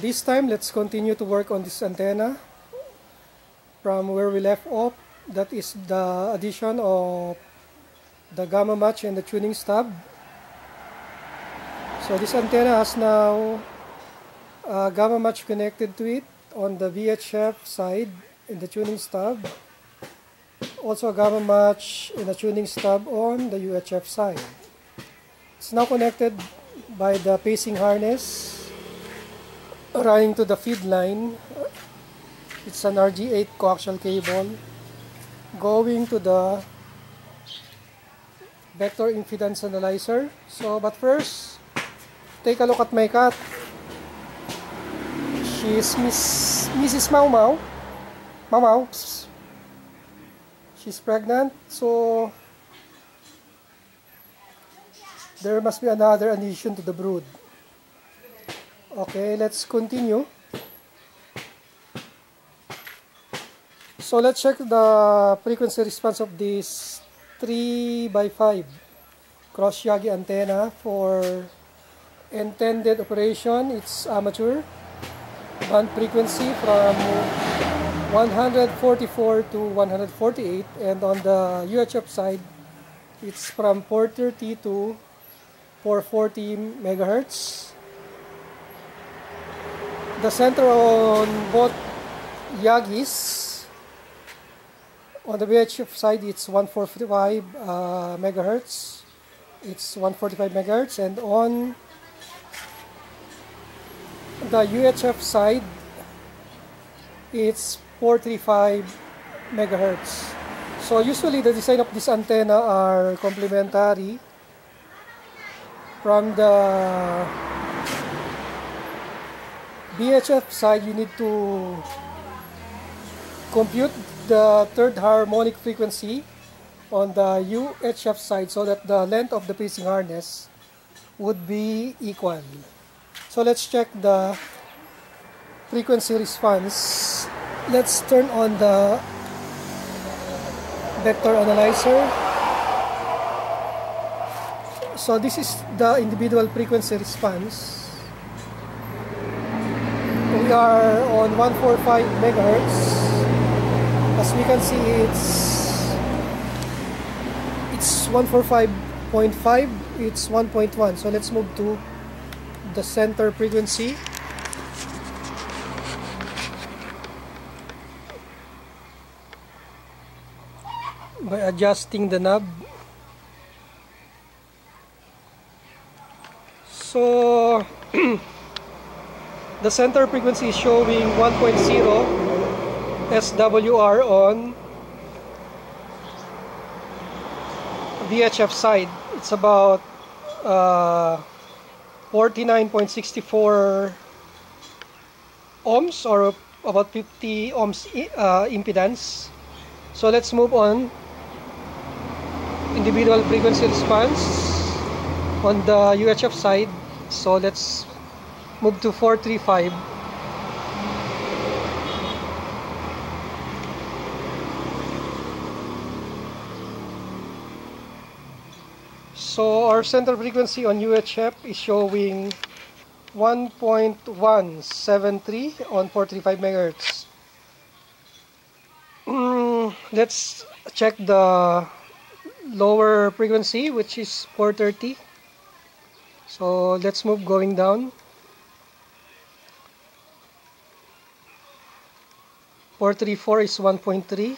this time let's continue to work on this antenna from where we left off. That is the addition of the gamma match and the tuning stub so this antenna has now a gamma match connected to it on the VHF side in the tuning stub also a gamma match in the tuning stub on the UHF side. It's now connected by the phasing harness running to the feed line. It's an RG8 coaxial cable going to the vector impedance analyzer. So but first take a look at my cat. She's Miss Mrs. Mau Mau. Mau Mau. She's pregnant. So there must be another addition to the brood Okay, let's continue. So let's check the frequency response of this 3 by 5 cross Yagi antenna for intended operation. It's amateur band frequency from 144 to 148 and on the UHF side it's from 430 to 440 megahertz the center on both Yagis. On the VHF side it's 145 uh, megahertz. It's 145 megahertz. And on the UHF side it's 435 megahertz. So usually the design of this antenna are complementary from the VHF side, you need to compute the third harmonic frequency on the UHF side so that the length of the phasing harness would be equal. So let's check the frequency response. Let's turn on the vector analyzer. So this is the individual frequency response we are on 145 megahertz. As we can see it's it's 145.5 it's 1.1 so let's move to the center frequency. By adjusting the knob. So the center frequency is showing 1.0 SWR on VHF side. It's about uh, 49.64 ohms or about 50 ohms uh, impedance. So let's move on. Individual frequency response on the UHF side. So let's move to 435 so our center frequency on UHF is showing 1.173 on 435 megahertz. Mm, let's check the lower frequency which is 430 so let's move going down 434 is 1.3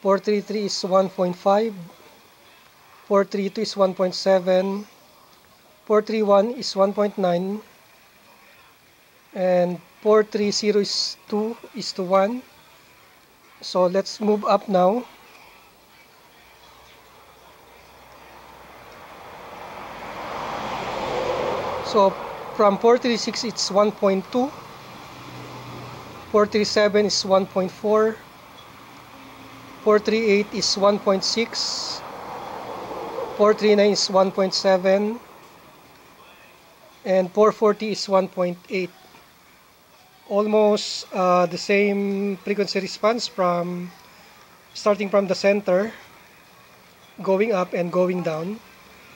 433 is 1.5 432 is 1.7 431 is 1.9 and 430 is 2 is to 1 so let's move up now. So from 436 it's 1.2 437 is 1.4 438 is 1.6 439 is 1.7 and 440 is 1.8 almost uh, the same frequency response from starting from the center going up and going down.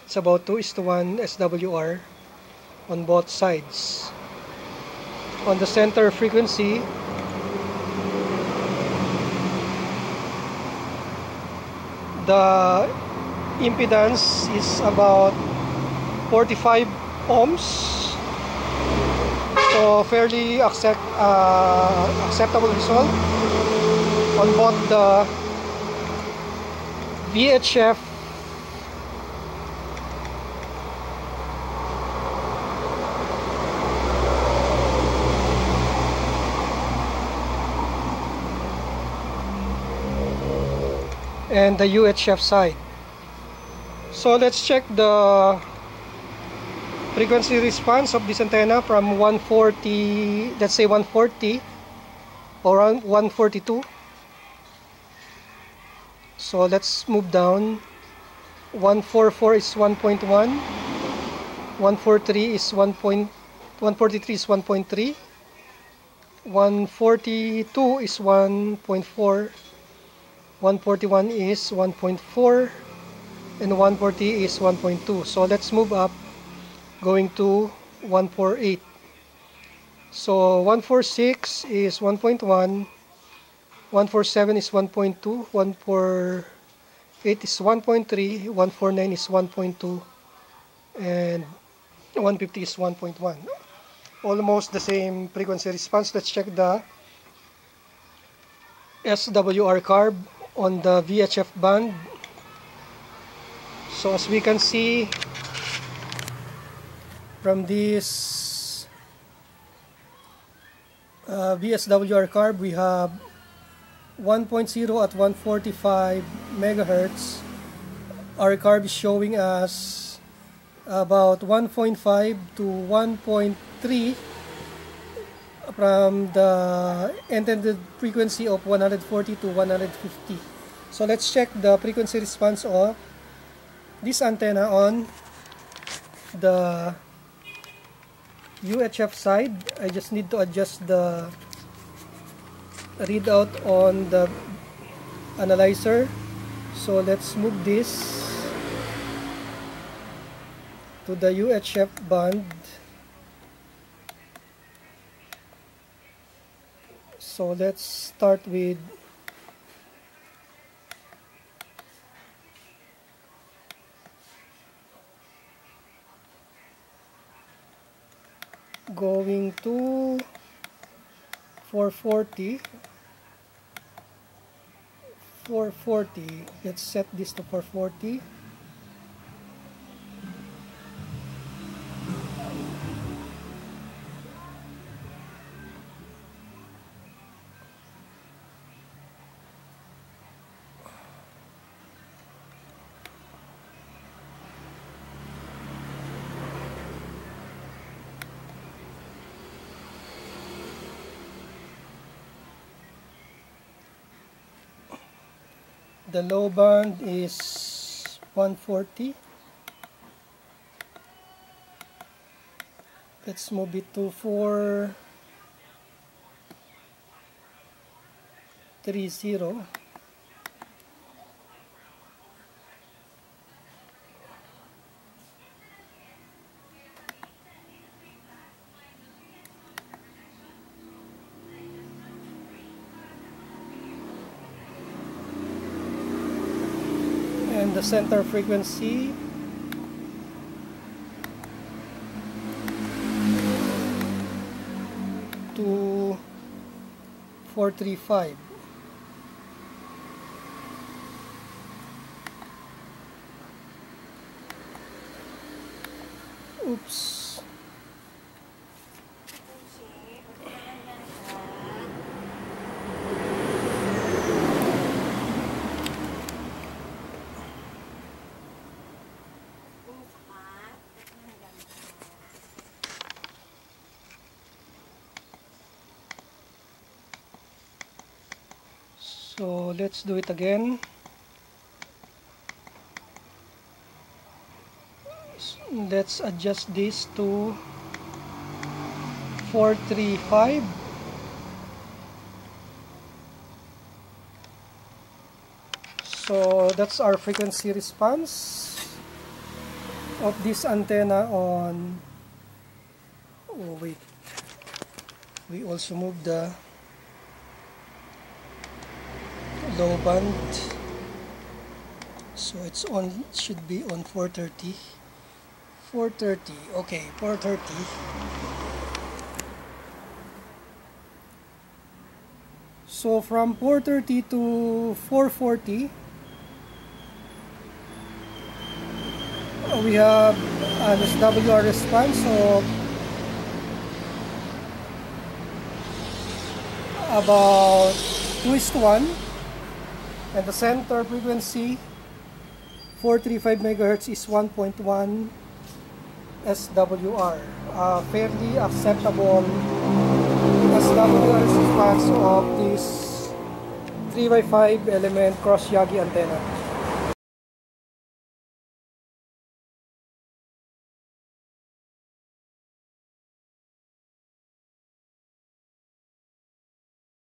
It's about 2 is to 1 SWR on both sides. On the center frequency the impedance is about 45 ohms. So fairly accept, uh, acceptable result on both the VHF and the UHF side. So let's check the frequency response of this antenna from 140, let's say 140 or 142. So let's move down. 144 is 1.1. 143 is 1. 143 is 1.3. 142 is 1.4 141 is 1.4 and 140 is 1.2 so let's move up going to 148 so 146 is 1.1 147 is 1.2 148 is 1.3 149 is 1.2 and 150 is 1.1 almost the same frequency response. Let's check the SWR curve on the VHF band. So as we can see from this uh, VSWR curve we have 1.0 at 145 megahertz. Our curve is showing us about 1.5 to 1.3 from the intended frequency of 140 to 150. So let's check the frequency response of this antenna on the UHF side. I just need to adjust the readout on the analyzer. So let's move this to the UHF band so let's start with going to 440 440 let's set this to 440 the low band is 140 let's move it to 430 the center frequency. To 435 so let's do it again. Let's adjust this to 435 so that's our frequency response of this antenna on oh wait. We also move the low band. So it's on should be on 430 430 okay 430 so from 430 to 440 uh, we have an SWR response of about 2 is to 1 and the center frequency 435 megahertz is 1.1 SWR uh, fairly acceptable SWR response of this 3x5 element cross Yagi antenna